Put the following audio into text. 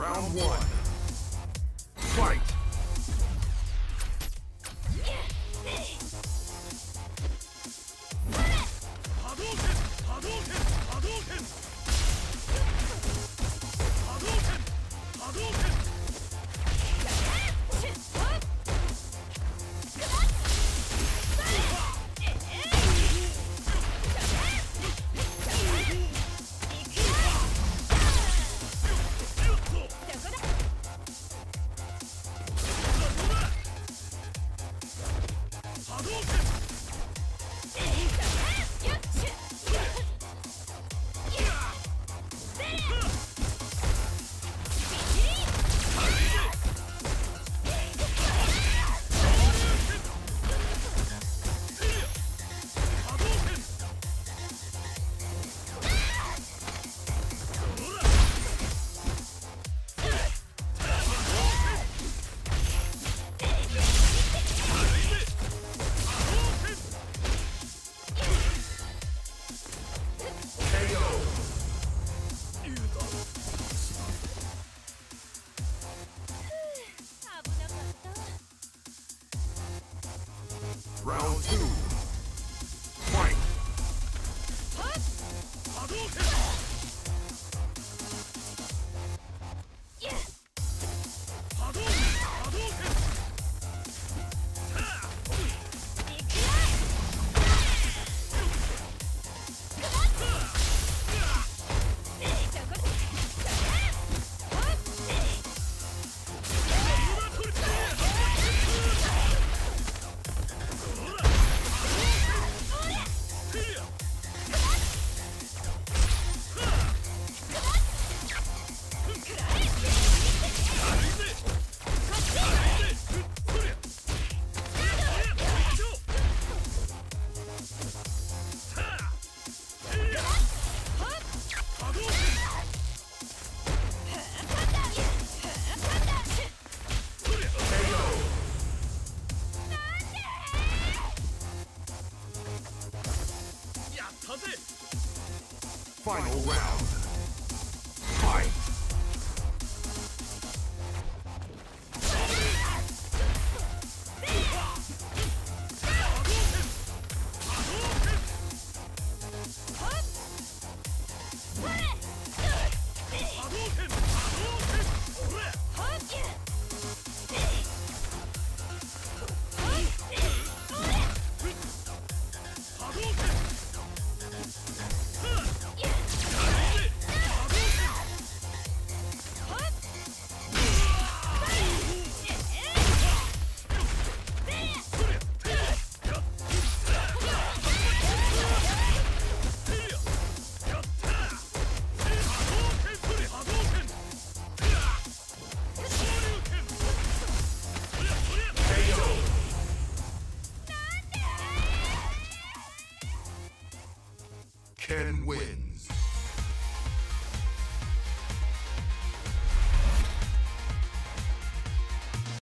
Round one. Fight! Round two. Final round. win.